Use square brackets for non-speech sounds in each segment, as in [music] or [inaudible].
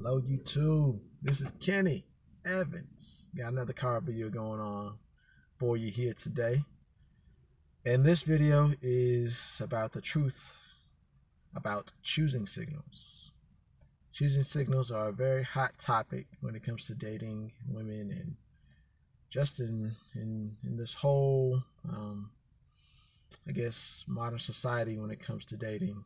Hello, YouTube. This is Kenny Evans. Got another car video going on for you here today. And this video is about the truth about choosing signals. Choosing signals are a very hot topic when it comes to dating women and just in in, in this whole um, I guess modern society when it comes to dating.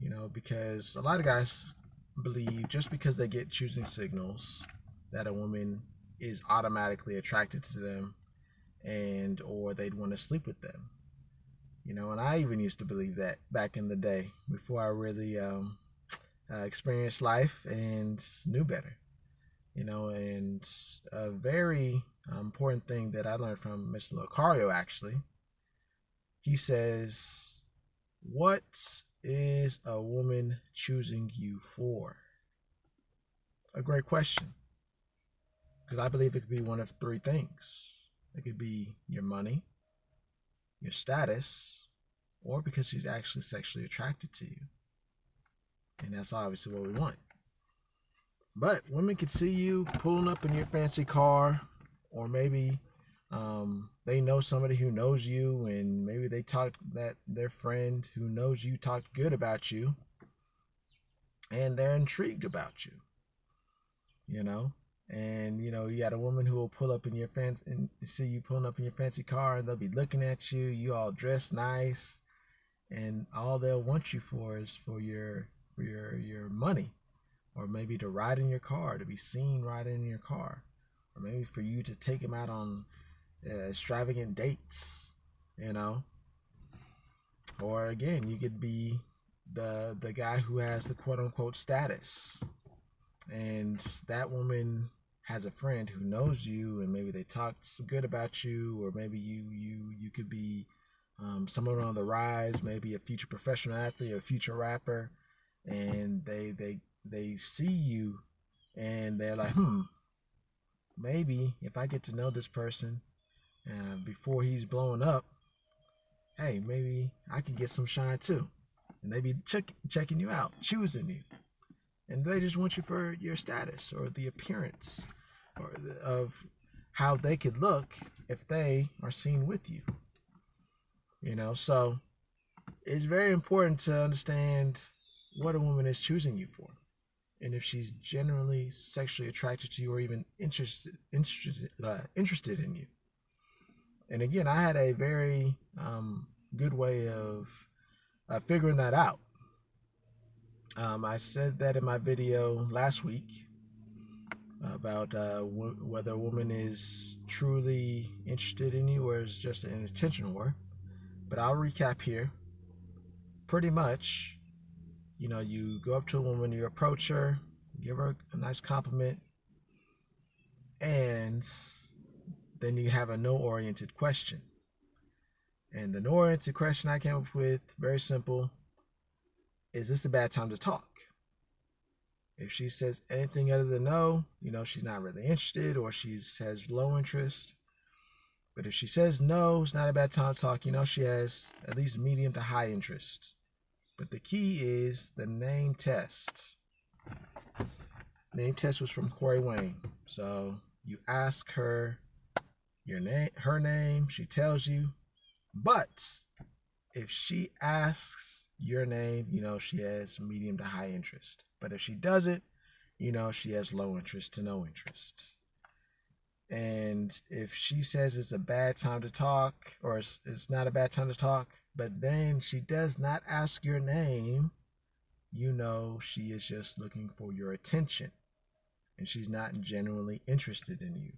You know, because a lot of guys believe just because they get choosing signals that a woman is automatically attracted to them and or they'd want to sleep with them. You know and i even used to believe that back in the day before i really um, uh, experienced life and knew better. You know and a very important thing that i learned from mr locario actually he says what is a woman choosing you for? A great question. Because I believe it could be one of three things. It could be your money, your status, or because she's actually sexually attracted to you. And that's obviously what we want. But women could see you pulling up in your fancy car, or maybe um, they know somebody who knows you and maybe they talk that their friend who knows you talked good about you and they're intrigued about you you know? And you know you got a woman who will pull up in your fancy and see you pulling up in your fancy car and they'll be looking at you you all dressed nice and all they'll want you for is for your for your your money. Or maybe to ride in your car to be seen riding in your car. Or maybe for you to take them out on uh, extravagant dates, you know. Or again, you could be the the guy who has the quote unquote status, and that woman has a friend who knows you, and maybe they talked good about you, or maybe you you you could be um, someone on the rise, maybe a future professional athlete or future rapper, and they they they see you, and they're like, hmm, maybe if I get to know this person, and before he's blowing up, hey, maybe I can get some shine too. And they be check, checking you out, choosing you. And they just want you for your status or the appearance or the, of how they could look if they are seen with you. You know, so it's very important to understand what a woman is choosing you for. And if she's generally sexually attracted to you or even interested interested uh, interested in you and again, I had a very um, good way of uh, figuring that out. Um, I said that in my video last week about uh, w- whether a woman is truly interested in you or is just an attention war. But I'll recap here. Pretty much, you know, you go up to a woman, you approach her, give her a nice compliment, and then you have a no oriented question. And the no oriented question I came up with, very simple Is this a bad time to talk? If she says anything other than no, you know she's not really interested or she has low interest. But if she says no, it's not a bad time to talk, you know she has at least medium to high interest. But the key is the name test. Name test was from Corey Wayne. So you ask her your name, her name, she tells you. But if she asks your name, you know, she has medium to high interest. But if she doesn't, you know, she has low interest to no interest. And if she says it's a bad time to talk, or it's, it's not a bad time to talk, but then she does not ask your name, you know she is just looking for your attention. And she's not genuinely interested in you.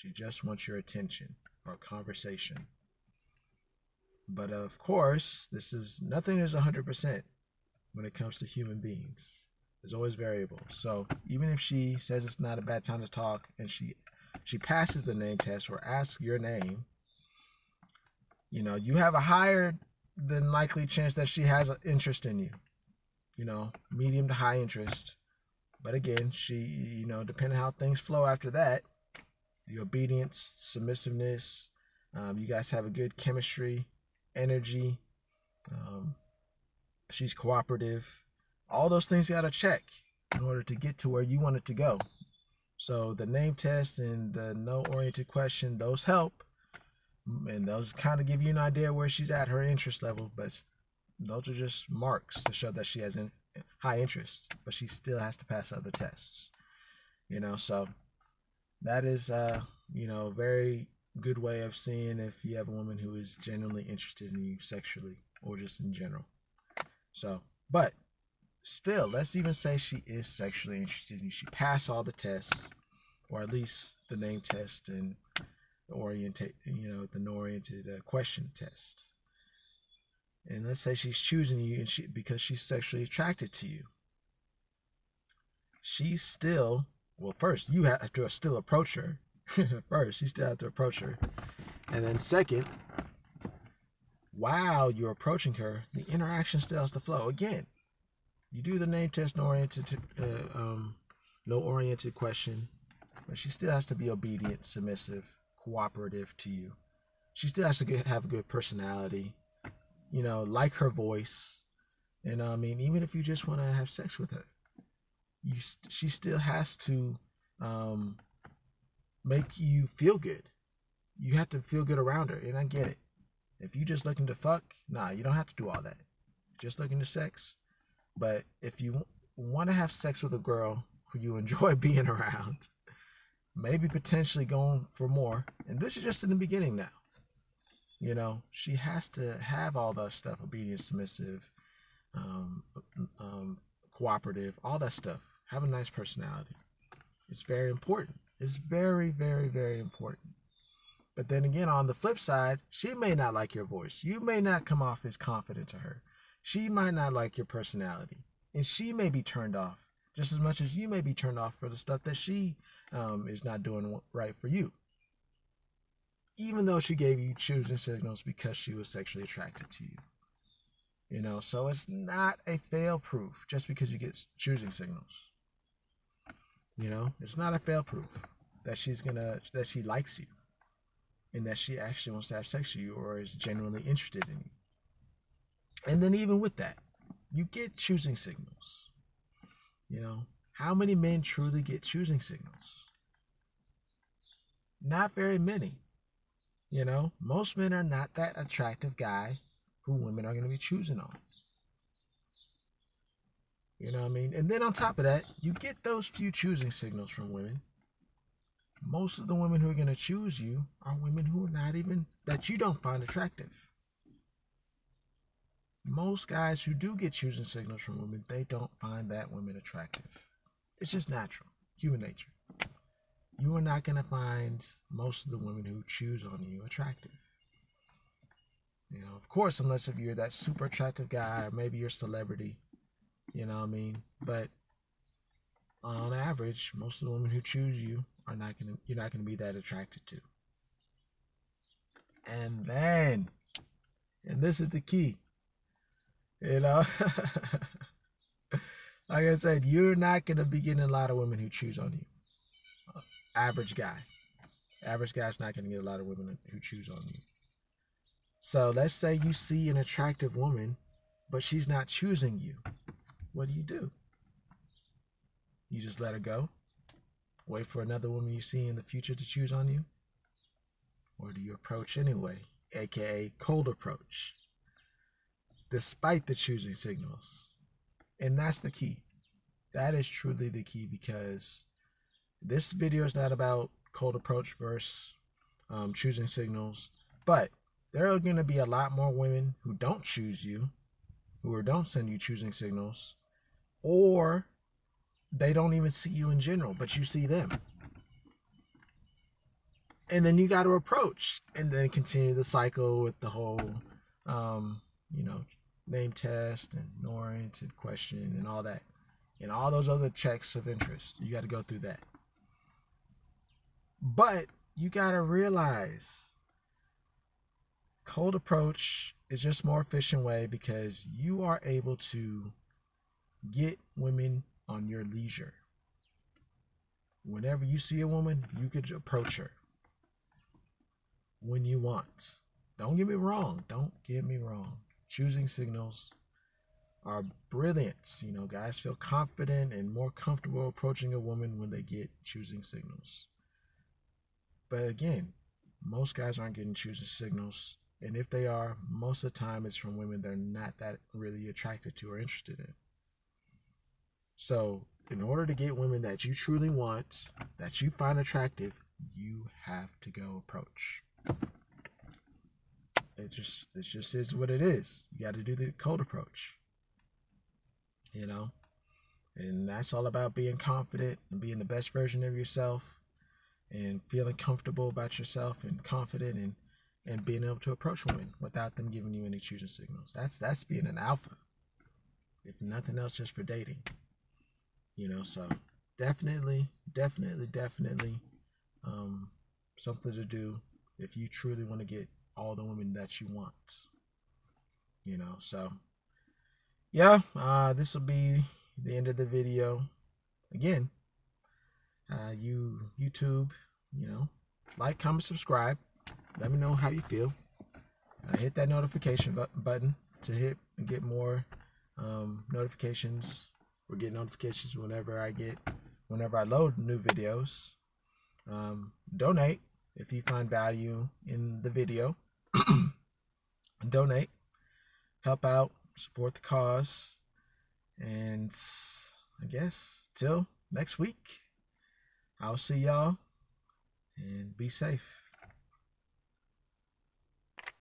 She just wants your attention or conversation. But of course, this is nothing is 100% when it comes to human beings. There's always variables. So even if she says it's not a bad time to talk and she she passes the name test or asks your name, you know, you have a higher than likely chance that she has an interest in you. You know, medium to high interest. But again, she, you know, depending how things flow after that, your obedience, submissiveness. Um, you guys have a good chemistry, energy. Um, she's cooperative. All those things you got to check. in order to get to where you want it to go. So the name test and the no oriented question, those help. And those kind of give you an idea where she's at, her interest level. But those are just marks to show that she has in, high interest. But she still has to pass other tests. You know, so that is, uh, you know, a very good way of seeing if you have a woman who is genuinely interested in you sexually or just in general. So, but still, let's even say she is sexually interested in you. She passed all the tests, or at least the name test and the orientate, you know, the oriented uh, question test. And let's say she's choosing you and she because she's sexually attracted to you. She's still well. First, you have to still approach her. [laughs] first, you still have to approach her, and then second, while you're approaching her, the interaction still has to flow. Again, you do the name test no oriented uh, um, no oriented question, but she still has to be obedient, submissive, cooperative to you. She still has to get, have a good personality, you know, like her voice. And I mean, even if you just want to have sex with her, you she still has to um, make you feel good. You have to feel good around her, and I get it. If you just looking to fuck, nah, you don't have to do all that. Just looking to sex. But if you want to have sex with a girl who you enjoy [laughs] being around, maybe potentially going for more, and this is just in the beginning now. You know, she has to have all that stuff obedient, submissive, um, um, cooperative, all that stuff. Have a nice personality. It's very important. It's very, very, very important. But then again, on the flip side, she may not like your voice. You may not come off as confident to her. She might not like your personality. And she may be turned off just as much as you may be turned off for the stuff that she um, is not doing right for you. Even though she gave you choosing signals because she was sexually attracted to you. You know, so it's not a fail proof just because you get choosing signals. You know, it's not a fail proof that she's gonna that she likes you and that she actually wants to have sex with you or is genuinely interested in you. And then even with that, you get choosing signals. You know, how many men truly get choosing signals? Not very many. You know, most men are not that attractive guy who women are going to be choosing on. You know what I mean? And then on top of that, you get those few choosing signals from women most of the women who are going to choose you are women who are not even that you don't find attractive. Most guys who do get choosing signals from women, they don't find that women attractive. It's just natural, human nature. You are not going to find most of the women who choose on you attractive. You know, of course, unless if you're that super attractive guy or maybe you're a celebrity, you know what I mean? But on average, most of the women who choose you are not gonna you're not gonna be that attracted to. And then, and this is the key, you know. [laughs] like I said, you're not gonna be getting a lot of women who choose on you. Uh, average guy, average guy's not gonna get a lot of women who choose on you. So let's say you see an attractive woman, but she's not choosing you. What do you do? You just let her go? Wait for another woman you see in the future to choose on you? Or do you approach anyway, aka cold approach, despite the choosing signals? And that's the key. That is truly the key because this video is not about cold approach versus um, choosing signals, but there are going to be a lot more women who don't choose you, who don't send you choosing signals, or they don't even see you in general, but you see them. And then you got to approach and then continue the cycle with the whole, um, you know, name test and oriented question and all that. And all those other checks of interest. You got to go through that. But you got to realize cold approach is just more efficient way because you are able to get women on your leisure. Whenever you see a woman, you could approach her when you want. Don't get me wrong. Don't get me wrong. Choosing signals are brilliant. You know, guys feel confident and more comfortable approaching a woman when they get choosing signals. But again, most guys aren't getting choosing signals. And if they are, most of the time it's from women they're not that really attracted to or interested in. So, in order to get women that you truly want, that you find attractive, you have to go approach. It just it just is what it is. You got to do the cold approach. You know, and that's all about being confident and being the best version of yourself, and feeling comfortable about yourself and confident and and being able to approach women without them giving you any choosing signals. That's that's being an alpha. If nothing else, just for dating. You know, so definitely, definitely, definitely um, something to do if you truly want to get all the women that you want. You know, so yeah, uh, this will be the end of the video. Again, uh, you YouTube, you know, like, comment, subscribe. Let me know how you feel. Uh, hit that notification button to hit and get more um, notifications. We're getting notifications whenever I get, whenever I load new videos. Um, donate if you find value in the video. [clears throat] donate, help out, support the cause, and I guess till next week, I'll see y'all and be safe.